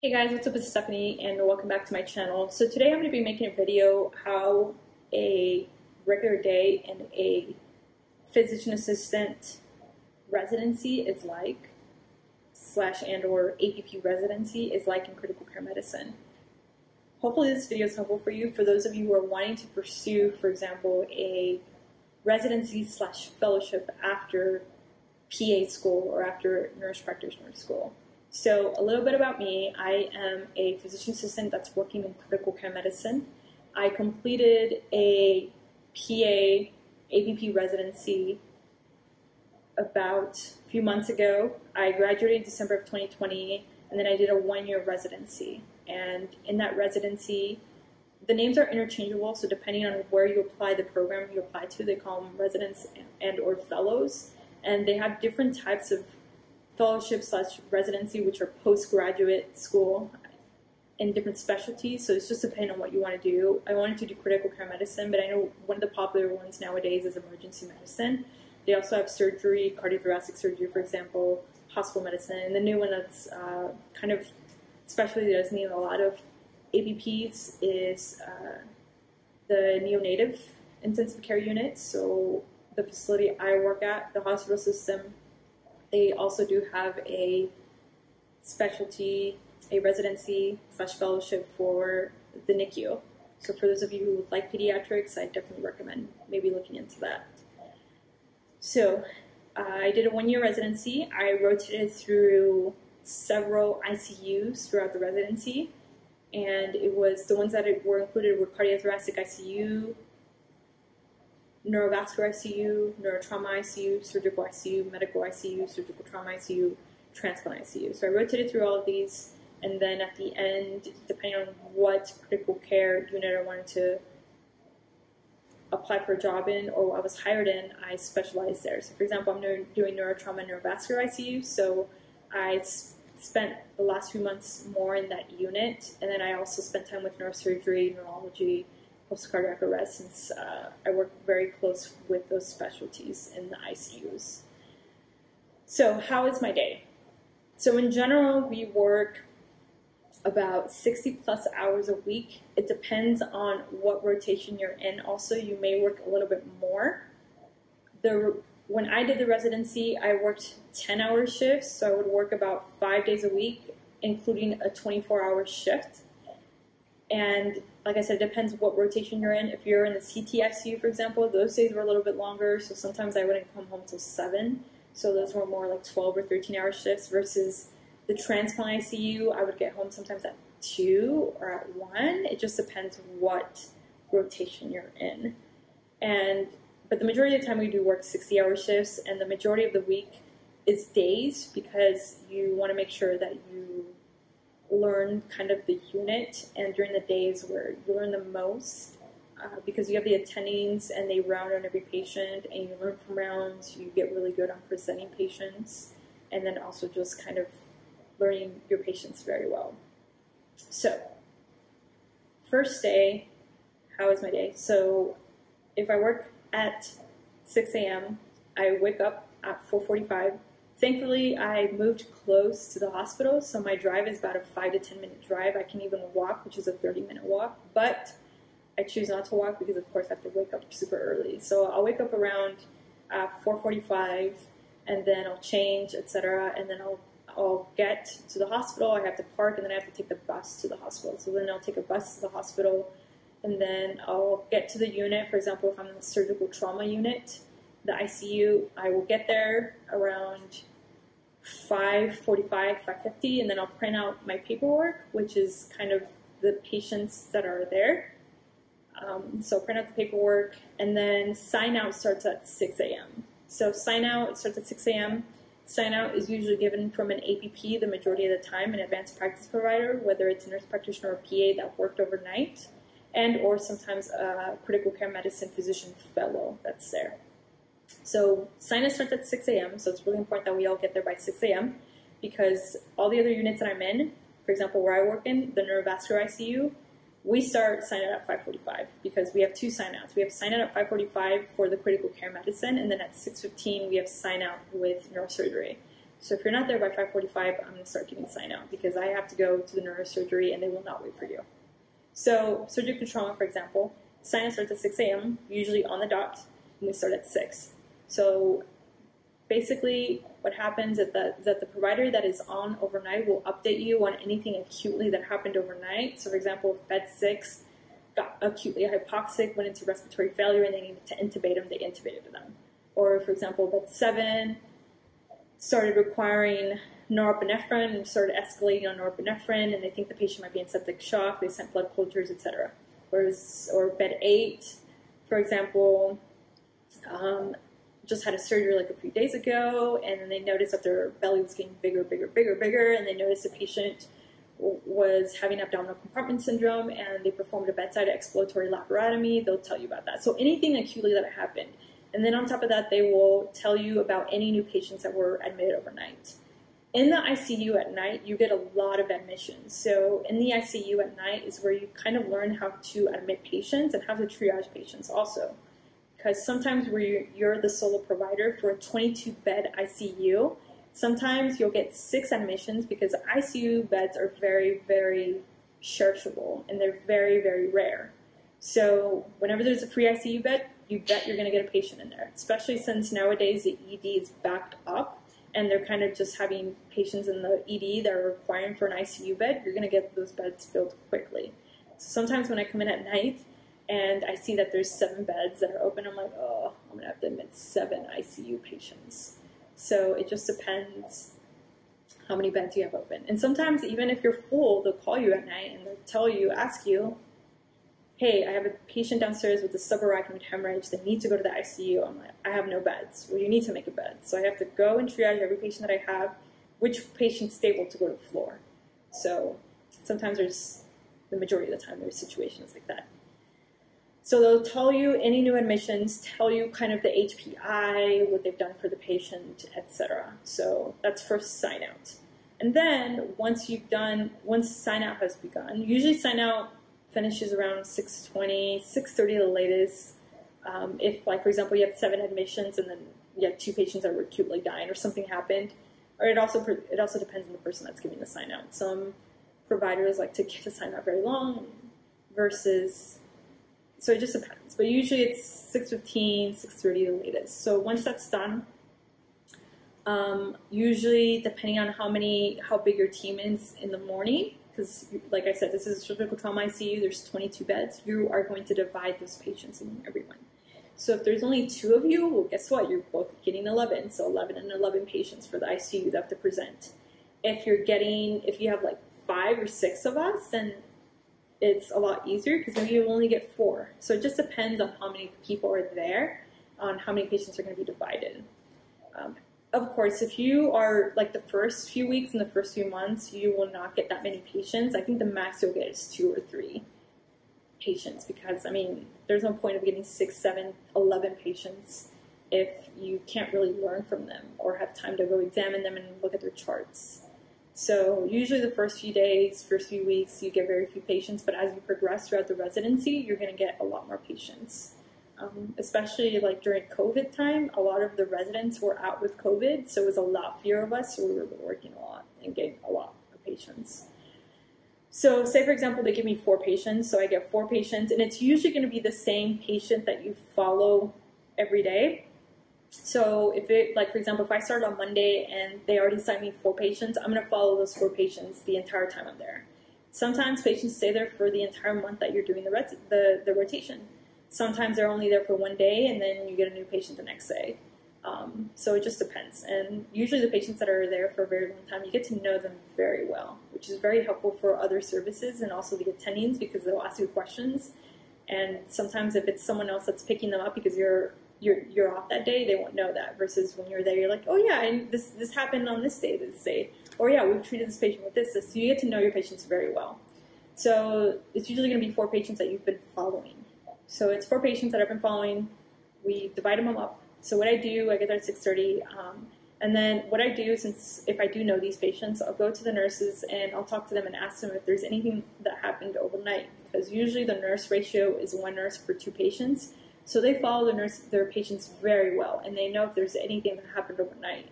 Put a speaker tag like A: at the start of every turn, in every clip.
A: Hey guys, what's up? It's Estefany and welcome back to my channel. So today I'm going to be making a video how a regular day in a physician assistant residency is like slash and or APP residency is like in critical care medicine. Hopefully this video is helpful for you for those of you who are wanting to pursue, for example, a residency slash fellowship after PA school or after nurse practitioner school. So, a little bit about me I am a physician assistant that's working in critical care medicine. I completed a PA APP residency about a few months ago. I graduated in December of 2020, and then I did a one year residency. And in that residency, the names are interchangeable, so depending on where you apply the program you apply to, they call them residents and or fellows. And they have different types of fellowship slash residency, which are postgraduate school in different specialties. So it's just depending on what you want to do. I wanted to do critical care medicine, but I know one of the popular ones nowadays is emergency medicine. They also have surgery, cardiothoracic surgery, for example, hospital medicine, and the new one that's uh, kind of specialty that doesn't need a lot of APPs is uh, the neonatal intensive care unit. So the facility I work at, the hospital system, they also do have a specialty, a residency slash fellowship for the NICU. So for those of you who like pediatrics, I definitely recommend maybe looking into that. So uh, I did a one-year residency. I rotated through several ICUs throughout the residency, and it was the ones that were included were cardiothoracic ICU, neurovascular ICU, neurotrauma ICU, surgical ICU, medical ICU, surgical trauma ICU, transplant ICU. So I rotated through all of these, and then at the end, depending on what critical care unit I wanted to apply for a job in or what I was hired in, I specialized there. So, for example, I'm doing neurotrauma and neurovascular ICU, so I spent the last few months more in that unit, and then I also spent time with neurosurgery, neurology, post-cardiac arrest since uh, I work very close with those specialties in the ICUs. So how is my day? So in general, we work about 60 plus hours a week. It depends on what rotation you're in. Also, you may work a little bit more. The when I did the residency, I worked 10 hour shifts, so I would work about five days a week, including a 24 hour shift. And like I said, it depends what rotation you're in. If you're in the CTICU, for example, those days were a little bit longer, so sometimes I wouldn't come home till 7. So those were more like 12 or 13 hour shifts versus the transplant ICU, I would get home sometimes at 2 or at 1. It just depends what rotation you're in. And but the majority of the time we do work 60 hour shifts and the majority of the week is days because you want to make sure that you learn kind of the unit and during the days where you learn the most uh, because you have the attendings and they round on every patient and you learn from rounds, you get really good on presenting patients and then also just kind of learning your patients very well. So, first day, how is my day? So, if I work at 6 a.m., I wake up at 4:45 Thankfully, I moved close to the hospital, so my drive is about a five to 10 minute drive. I can even walk, which is a 30 minute walk, but I choose not to walk because, of course, I have to wake up super early. So I'll wake up around uh, 4:45, and then I'll change, etc., and then I'll I'll get to the hospital. I have to park, and then I have to take the bus to the hospital. So then I'll take a bus to the hospital, and then I'll get to the unit. For example, if I'm in the surgical trauma unit, the ICU, I will get there around 5.45, 5.50, and then I'll print out my paperwork, which is kind of the patients that are there. Um, so print out the paperwork, and then sign out starts at 6 a.m. So sign out starts at 6 a.m. Sign out is usually given from an APP the majority of the time, an advanced practice provider, whether it's a nurse practitioner or PA that worked overnight, and or sometimes a critical care medicine physician fellow that's there. So sign-in starts at 6 a.m., so it's really important that we all get there by 6 a.m. because all the other units that I'm in, for example, where I work in, the neurovascular ICU, we start sign-in at 5.45 because we have two sign-outs. We have sign-in at 5.45 for the critical care medicine, and then at 6.15 we have sign-out with neurosurgery. So if you're not there by 5:45, I'm going to start giving sign out because I have to go to the neurosurgery and they will not wait for you. So surgical trauma, for example, sign out starts at 6 a.m. usually on the dot, and we start at 6. So basically, what happens is that, that the provider that is on overnight will update you on anything acutely that happened overnight. So, for example, if bed six got acutely hypoxic, went into respiratory failure, and they needed to intubate them, they intubated them. Or, for example, bed seven started requiring norepinephrine and started escalating on norepinephrine, and they think the patient might be in septic shock. They sent blood cultures, etc. Whereas, or bed eight, for example, um, just had a surgery like a few days ago, and then they noticed that their belly was getting bigger, bigger, bigger, bigger, and they noticed the patient was having abdominal compartment syndrome, and they performed a bedside exploratory laparotomy. They'll tell you about that. So anything acutely that happened, and then on top of that, they will tell you about any new patients that were admitted overnight. In the ICU at night, you get a lot of admissions. So in the ICU at night is where you kind of learn how to admit patients and how to triage patients also because sometimes you're the solo provider for a 22 bed ICU, sometimes you'll get six admissions because ICU beds are very, very searchable and they're very, very rare. So whenever there's a free ICU bed, you bet you're going to get a patient in there, especially since nowadays the ED is backed up and they're kind of just having patients in the ED that are requiring for an ICU bed, you're going to get those beds filled quickly. So sometimes when I come in at night, and I see that there's seven beds that are open. I'm like, oh, I'm gonna have to admit seven ICU patients. So it just depends how many beds you have open. And sometimes even if you're full, they'll call you at night and they'll tell you, ask you, hey, I have a patient downstairs with a subarachnoid hemorrhage. They need to go to the ICU. I'm like, I have no beds. Well, you need to make a bed. So I have to go and triage every patient that I have, which patient's stable to go to the floor. So sometimes there's, the majority of the time, there's situations like that. So they'll tell you any new admissions, tell you kind of the HPI, what they've done for the patient, etc. So that's first sign out. And then once you've done, once sign out has begun, usually sign out finishes around 6.20, 6.30 the latest. Um, if like, for example, you have seven admissions and then you have two patients that were acutely dying or something happened, or it also, it also depends on the person that's giving the sign out. Some providers like to give the sign out very long versus so it just depends. But usually it's 6.15, 6.30 the latest. So once that's done, um, usually depending on how many, how big your team is in the morning, because like I said, this is a surgical trauma ICU, there's 22 beds, you are going to divide those patients among everyone. So if there's only two of you, well, guess what? You're both getting 11. So 11 and 11 patients for the ICU you have to present. If you're getting, if you have like five or six of us, then it's a lot easier because maybe you only get four. So it just depends on how many people are there, on how many patients are going to be divided. Um, of course, if you are like the first few weeks and the first few months, you will not get that many patients. I think the max you'll get is two or three patients because, I mean, there's no point of getting six, seven, eleven patients if you can't really learn from them or have time to go examine them and look at their charts. So usually the first few days, first few weeks, you get very few patients, but as you progress throughout the residency, you're going to get a lot more patients. Um, especially like during COVID time, a lot of the residents were out with COVID, so it was a lot fewer of us, so we were working a lot and getting a lot of patients. So say for example, they give me four patients, so I get four patients, and it's usually going to be the same patient that you follow every day. So if it, like for example, if I start on Monday and they already signed me four patients, I'm going to follow those four patients the entire time I'm there. Sometimes patients stay there for the entire month that you're doing the, the, the rotation. Sometimes they're only there for one day and then you get a new patient the next day. Um, so it just depends. And usually the patients that are there for a very long time, you get to know them very well, which is very helpful for other services and also the attendings because they'll ask you questions. And sometimes if it's someone else that's picking them up because you're you're you're off that day, they won't know that. Versus when you're there, you're like, oh yeah, and this this happened on this day, this day, or yeah, we've treated this patient with this. this. So you get to know your patients very well. So it's usually going to be four patients that you've been following. So it's four patients that I've been following. We divide them up. So what I do, I get there at 6:30, um, and then what I do, since if I do know these patients, I'll go to the nurses and I'll talk to them and ask them if there's anything that happened overnight. Because usually the nurse ratio is one nurse per two patients. So they follow their, nurse, their patients very well, and they know if there's anything that happened overnight.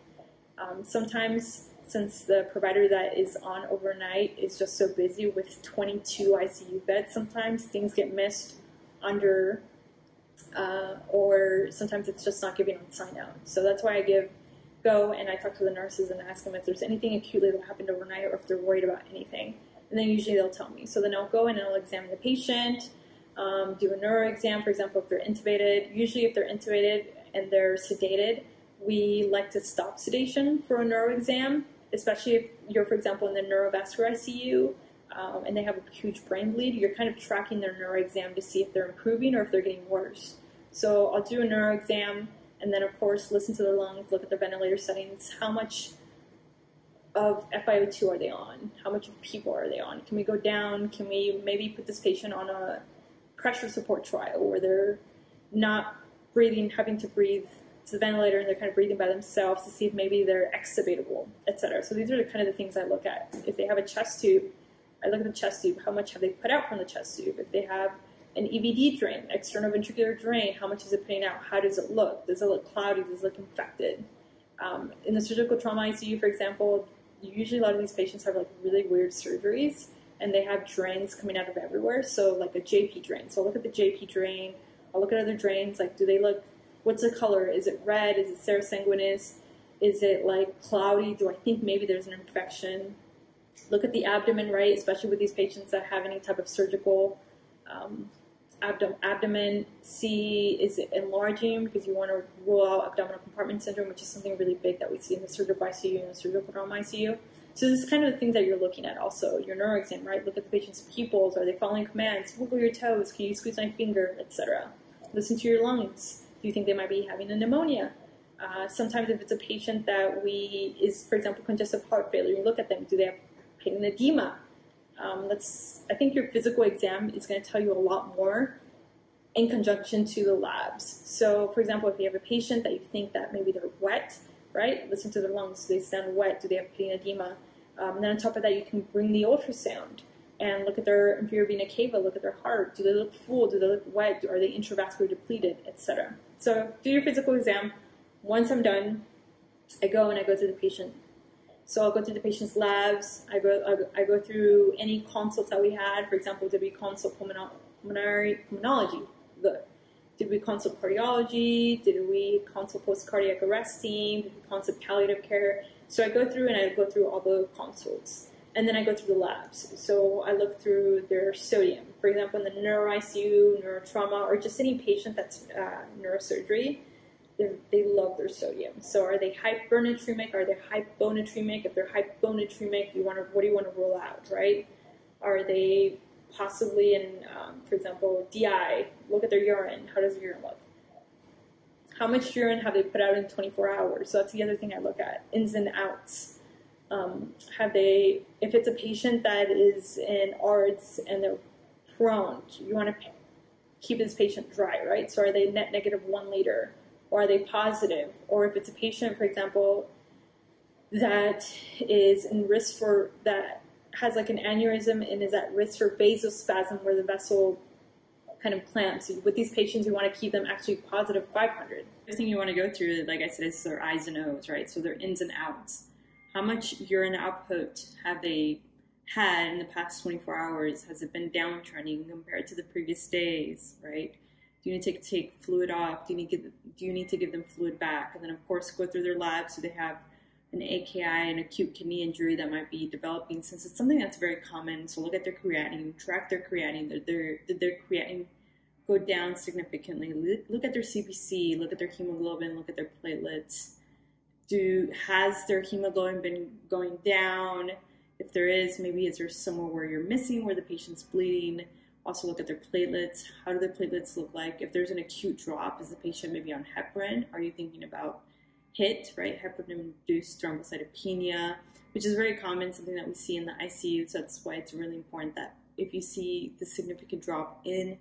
A: Um, sometimes, since the provider that is on overnight is just so busy with 22 ICU beds, sometimes things get missed under, uh, or sometimes it's just not giving on sign out. So that's why I give go and I talk to the nurses and ask them if there's anything acutely that happened overnight or if they're worried about anything. And then usually they'll tell me. So then I'll go and I'll examine the patient, um, do a neuro exam, for example, if they're intubated. Usually, if they're intubated and they're sedated, we like to stop sedation for a neuro exam, especially if you're, for example, in the neurovascular ICU um, and they have a huge brain bleed. You're kind of tracking their neuro exam to see if they're improving or if they're getting worse. So I'll do a neuro exam and then, of course, listen to their lungs, look at their ventilator settings, how much of FiO2 are they on? How much of PEEP are they on? Can we go down? Can we maybe put this patient on a pressure support trial where they're not breathing, having to breathe to the ventilator and they're kind of breathing by themselves to see if maybe they're extubatable, etc. So these are the kind of the things I look at. If they have a chest tube, I look at the chest tube. How much have they put out from the chest tube? If they have an EVD drain, external ventricular drain, how much is it putting out? How does it look? Does it look cloudy? Does it look infected? Um, in the surgical trauma ICU, for example, usually a lot of these patients have like really weird surgeries and they have drains coming out of everywhere. So like a JP drain. So I'll look at the JP drain. I'll look at other drains. Like, do they look? What's the color? Is it red? Is it serosanguinous? Is it like cloudy? Do I think maybe there's an infection? Look at the abdomen, right? Especially with these patients that have any type of surgical um, abdom abdomen. See, is it enlarging? Because you want to rule out abdominal compartment syndrome, which is something really big that we see in the surgical ICU and the surgical trauma ICU. So this is kind of the things that you're looking at also. Your neuro exam, right? Look at the patient's pupils. Are they following commands? Wiggle your toes. Can you squeeze my finger, etc. Listen to your lungs. Do you think they might be having a pneumonia? Uh, sometimes if it's a patient that we is, for example, congestive heart failure, you look at them. Do they have pitting edema? Um, that's, I think your physical exam is going to tell you a lot more in conjunction to the labs. So, for example, if you have a patient that you think that maybe they're wet, right? Listen to their lungs. Do they sound wet? Do they have pitting edema? Um, then on top of that, you can bring the ultrasound and look at their inferior vena cava, look at their heart. Do they look full? Do they look wet? Are they intravascular depleted, etc. So do your physical exam. Once I'm done, I go and I go through the patient so I'll go through the patient's labs. I go, I go through any consults that we had. For example, did we consult pulmonary pulmonology? Good. Did we consult cardiology? Did we consult post-cardiac arrest team? Did we consult palliative care? So I go through and I go through all the consults. And then I go through the labs. So I look through their sodium. For example, in the neuro ICU, neurotrauma, or just any patient that's uh, neurosurgery, they love their sodium. So are they hypernatremic? Are they hyponatremic? If they're hyponatremic, you want to what do you want to rule out, right? Are they possibly in, um, for example, DI? Look at their urine. How does the urine look? How much urine have they put out in 24 hours? So that's the other thing I look at. Ins and outs. Um, have they? If it's a patient that is in ARDS and they're prone, you want to keep this patient dry, right? So are they net negative one liter? or are they positive? Or if it's a patient, for example, that is in risk for that has like an aneurysm and is at risk for vasospasm where the vessel kind of clamps. With these patients, you want to keep them actually positive 500.
B: The thing you want to go through, like I said, is their I's and O's, right? So their ins and outs. How much urine output have they had in the past 24 hours? Has it been downtrending compared to the previous days, right? Do you need to take fluid off? Do you need to give, do you need to give them fluid back? And then of course go through their labs so they have an AKI, an acute kidney injury that might be developing since it's something that's very common. So look at their creatinine, track their creatinine. Did their, did their creatinine go down significantly? Look at their CBC, look at their hemoglobin, look at their platelets. Do has their hemoglobin been going down? If there is, maybe is there somewhere where you're missing, where the patient's bleeding? Also look at their platelets. How do their platelets look like? If there's an acute drop, is the patient maybe on heparin? Are you thinking about HIT, right? Heparin-induced thrombocytopenia, which is very common, something that we see in the ICU. So that's why it's really important that if you see the significant drop in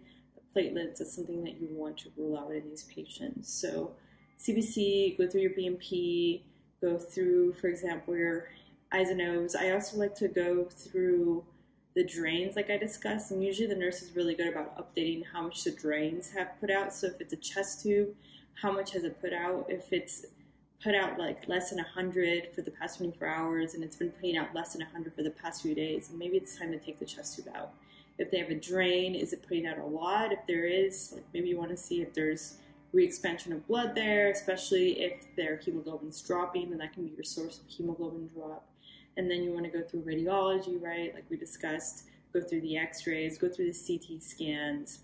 B: platelets, that's something that you want to rule out in these patients. So CBC, go through your BMP, go through, for example, your I's and O's. I also like to go through the drains like I discussed, and usually the nurse is really good about updating how much the drains have put out. So if it's a chest tube, how much has it put out? If it's
A: put out like less than 100 for the past 24 hours and it's been putting out less than 100 for the past few days and maybe it's time to take the chest tube out. If they have a drain is it putting out a lot? If there is like maybe you want to see if there's re-expansion of blood there especially if their hemoglobin's dropping then that can be your source of hemoglobin drop. And then you want to go through radiology right? Like we discussed go through the x-rays go through the ct scans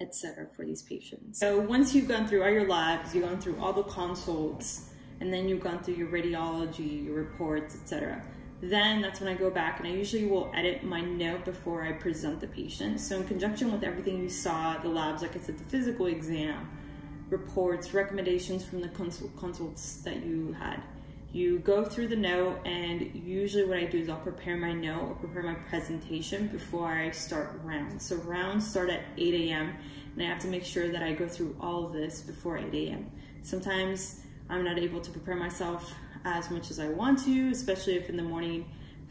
A: etc. for these patients. So once you've gone through all your labs, you've gone through all the consults, and then you've gone through your radiology, your reports, etc. Then that's when I go back and I usually will edit my note before I present the patient. So in conjunction with everything you saw, the labs, like I said, the physical exam, reports, recommendations from the consult consults that you had. You go through the note and usually what I do is I'll prepare my note or prepare my presentation before I start rounds. So rounds start at 8 a.m. and I have to make sure that I go through all of this before 8 a.m. Sometimes I'm not able to prepare myself as much as I want to, especially if in the morning,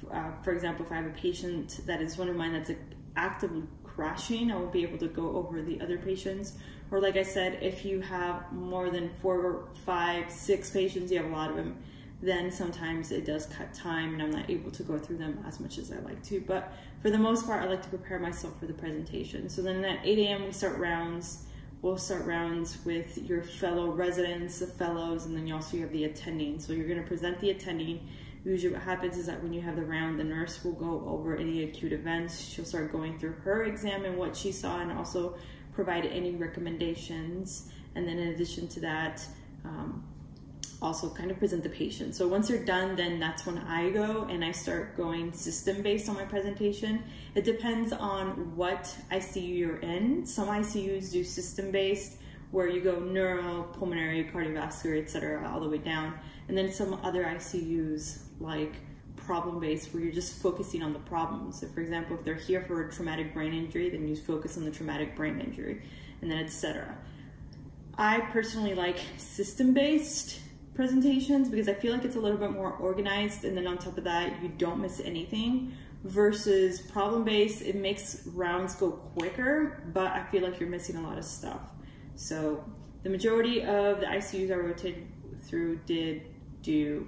A: uh, for example, if I have a patient that is one of mine that's actively crashing, I won't be able to go over the other patients. Or like I said, if you have more than four, five, six patients, you have a lot of them, then sometimes it does cut time and I'm not able to go through them as much as I like to. But for the most part, I like to prepare myself for the presentation. So then at 8 a.m. we start rounds. We'll start rounds with your fellow residents, the fellows, and then you also have the attending. So you're gonna present the attending. Usually what happens is that when you have the round, the nurse will go over any acute events. She'll start going through her exam and what she saw and also provide any recommendations. And then in addition to that, um, also kind of present the patient. So once you're done, then that's when I go and I start going system based on my presentation. It depends on what ICU you're in. Some ICUs do system based where you go neuro, pulmonary, cardiovascular, etc., all the way down. And then some other ICUs like problem based where you're just focusing on the problems. So for example, if they're here for a traumatic brain injury, then you focus on the traumatic brain injury and then etc. I personally like system based presentations because I feel like it's a little bit more organized and then on top of that you don't miss anything. Versus problem based it makes rounds go quicker but I feel like you're missing a lot of stuff. So the majority of the ICUs I rotated through did do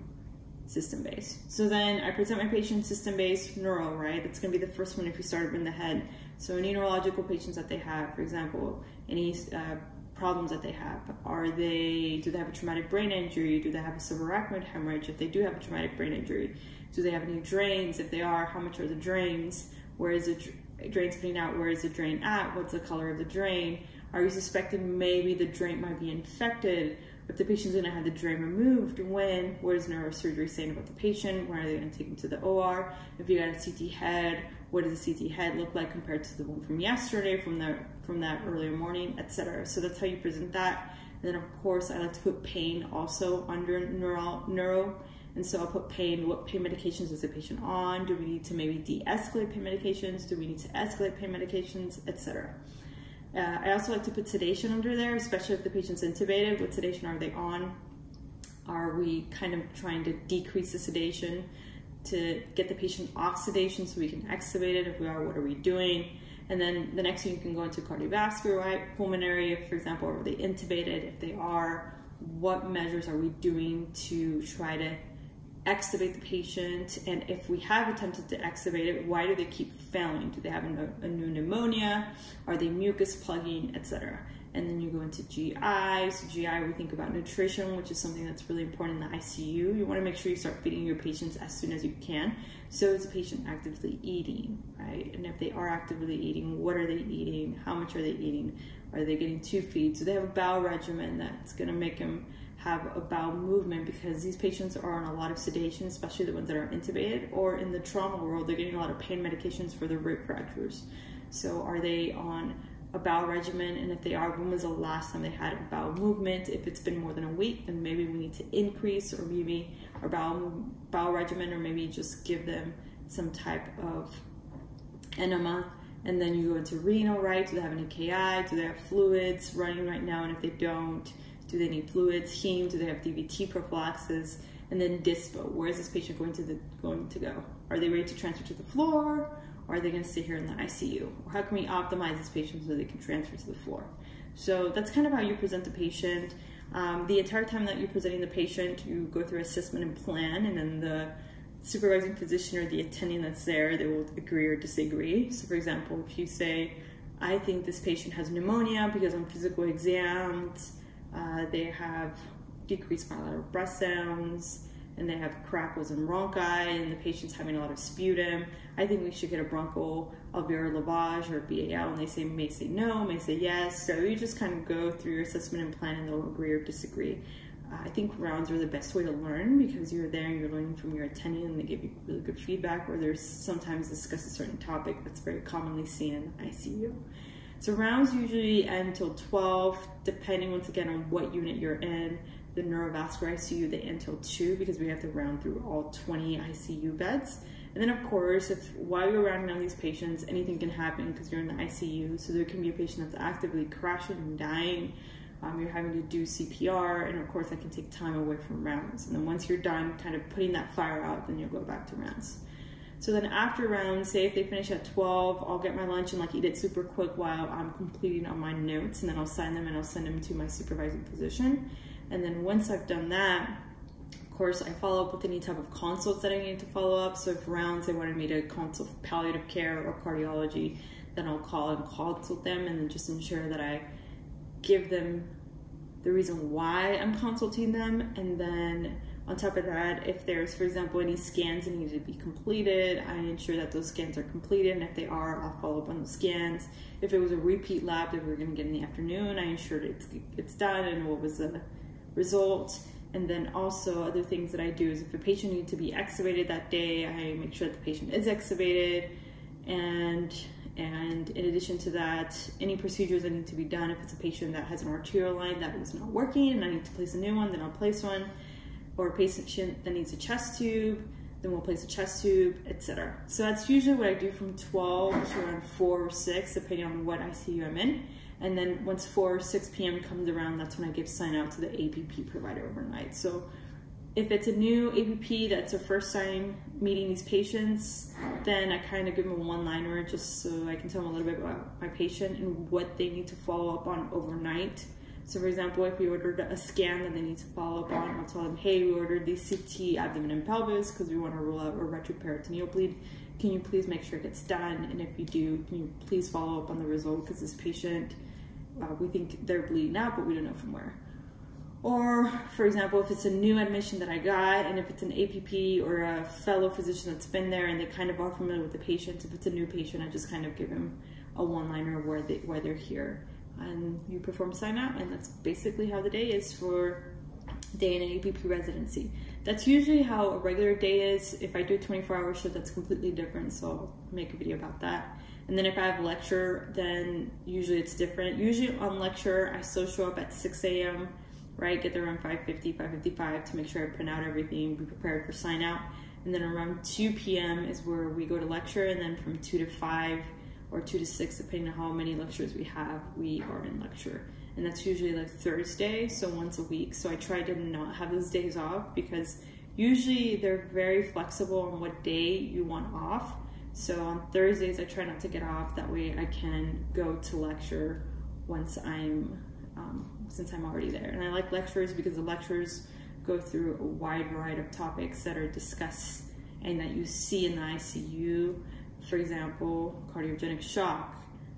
A: system based so then I present my patient system based neural right? That's going to be the first one if you start up in the head. So any neurological patients that they have for example any uh, problems that they have. Are they, do they have a traumatic brain injury? Do they have a subarachnoid hemorrhage? If they do have a traumatic brain injury, do they have any drains? If they are, how much are the drains? Where is the drains putting out? Where is the drain at? What's the color of the drain? Are you suspecting maybe the drain might be infected? If the patient's going to have the drain removed, when? What is neurosurgery saying about the patient? When are they going to take them to the OR? If you got a CT head, what does the CT head look like compared to the one from yesterday, from the from that earlier morning, etc. So that's how you present that. And then of course I like to put pain also under neuro, neuro. And so I'll put pain, what pain medications is the patient on? Do we need to maybe de-escalate pain medications? Do we need to escalate pain medications, etc. Uh, I also like to put sedation under there, especially if the patient's intubated. What sedation are they on? Are we kind of trying to decrease the sedation to get the patient off sedation so we can extubate it? If we are, what are we doing? And then the next thing you can go into cardiovascular, right? Pulmonary, for example, are they intubated? If they are, what measures are we doing to try to extubate the patient? And if we have attempted to extubate it, why do they keep failing? Do they have a, a new pneumonia? Are they mucus plugging, etc.? And then you go into GI. So GI, we think about nutrition, which is something that's really important in the ICU. You want to make sure you start feeding your patients as soon as you can. So is the patient actively eating, right? And if they are actively eating, what are they eating? How much are they eating? Are they getting tube feeds? Do they have a bowel regimen that's going to make them have a bowel movement because these patients are on a lot of sedation, especially the ones that are intubated, or in the trauma world, they're getting a lot of pain medications for the rib fractures. So are they on a bowel regimen and if they are when was the last time they had a bowel movement? If it's been more than a week then maybe we need to increase or maybe our bowel bowel regimen or maybe just give them some type of enema. And then you go into renal right? Do they have an AKI do they have fluids running right now? And if they don't do they need fluids heme? Do they have DVT prophylaxis? And then dispo. Where is this patient going to the, going to go? Are they ready to transfer to the floor or are they going to stay here in the ICU? Or how can we optimize this patient so they can transfer to the floor? So that's kind of how you present the patient. Um, the entire time that you're presenting the patient, you go through assessment and plan, and then the supervising physician or the attending that's there, they will agree or disagree. So, for example, if you say, I think this patient has pneumonia because on physical exams, uh, they have decreased bilateral breath sounds, and they have crackles and rhonchi, and the patient's having a lot of sputum. I think we should get a broncho alveolar lavage or BAL, and they say may say no, may say yes. So you just kind of go through your assessment and plan, and they'll agree or disagree. Uh, I think rounds are the best way to learn because you're there and you're learning from your attending, and they give you really good feedback. Or there's sometimes discuss a certain topic that's very commonly seen in ICU. So rounds usually end until 12, depending once again on what unit you're in the neurovascular ICU, the end till 2 because we have to round through all 20 ICU beds. And then, of course, if while you're rounding on these patients, anything can happen because you're in the ICU. So there can be a patient that's actively crashing and dying. Um, you're having to do CPR, and of course, that can take time away from rounds. And then once you're done, kind of putting that fire out, then you'll go back to rounds. So then after rounds, say if they finish at 12, I'll get my lunch and like eat it super quick while I'm completing on my notes, and then I'll sign them and I'll send them to my supervising physician. And then once I've done that, of course, I follow up with any type of consults that I need to follow up. So if rounds they wanted me to consult palliative care or cardiology, then I'll call and consult them and then just ensure that I give them the reason why I'm consulting them. And then on top of that, if there's, for example, any scans that need to be completed, I ensure that those scans are completed. And if they are, I'll follow up on those scans. If it was a repeat lab that we are going to get in the afternoon, I ensure it's, it's done and what was the result. And then also other things that I do is if a patient needs to be extubated that day, I make sure that the patient is extubated. And and in addition to that, any procedures that need to be done, if it's a patient that has an arterial line that is not working and I need to place a new one, then I'll place one. Or a patient that needs a chest tube, then we'll place a chest tube, etc. So that's usually what I do from 12 to around 4 or 6, depending on what ICU I'm in. And then once 4 or 6 p.m. comes around, that's when I give sign out to the APP provider overnight. So if it's a new APP that's a first time meeting these patients, then I kind of give them a one liner just so I can tell them a little bit about my patient and what they need to follow up on overnight. So, for example, if we ordered a scan that they need to follow up on, I'll tell them, hey, we ordered the CT abdomen and pelvis because we want to rule out a retroperitoneal bleed. Can you please make sure it gets done? And if you do, can you please follow up on the result because this patient uh, we think they're bleeding out, but we don't know from where. Or, for example, if it's a new admission that I got, and if it's an APP or a fellow physician that's been there and they kind of are familiar with the patient, if it's a new patient, I just kind of give them a one-liner where they why they're here, and you perform sign out, and that's basically how the day is for day in an APP residency. That's usually how a regular day is. If I do a 24-hour shift, that's completely different, so I'll make a video about that. And then if I have a lecture, then usually it's different. Usually on lecture, I still show up at 6 a.m., right? Get there around 5.50, 5.55 to make sure I print out everything, be prepared for sign out. And then around 2 p.m. is where we go to lecture, and then from 2 to 5 or 2 to 6, depending on how many lectures we have, we are in lecture. And that's usually like Thursday, so once a week. So I try to not have those days off because usually they're very flexible on what day you want off. So on Thursdays, I try not to get off. That way, I can go to lecture once I'm um, since I'm already there. And I like lectures because the lectures go through a wide variety of topics that are discussed and that you see in the ICU. For example, cardiogenic shock,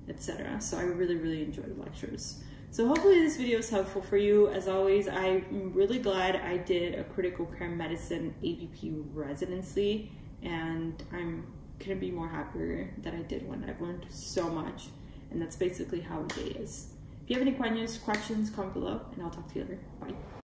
A: etc. So I really, really enjoy the lectures. So hopefully this video is helpful for you. As always, I'm really glad I did a critical care medicine APP residency and I'm couldn't be more happier that I did one. I've learned so much, and that's basically how a day is. If you have any questions, questions, comment below, and I'll talk to you later. Bye.